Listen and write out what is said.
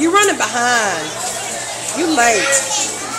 You're running behind. You late.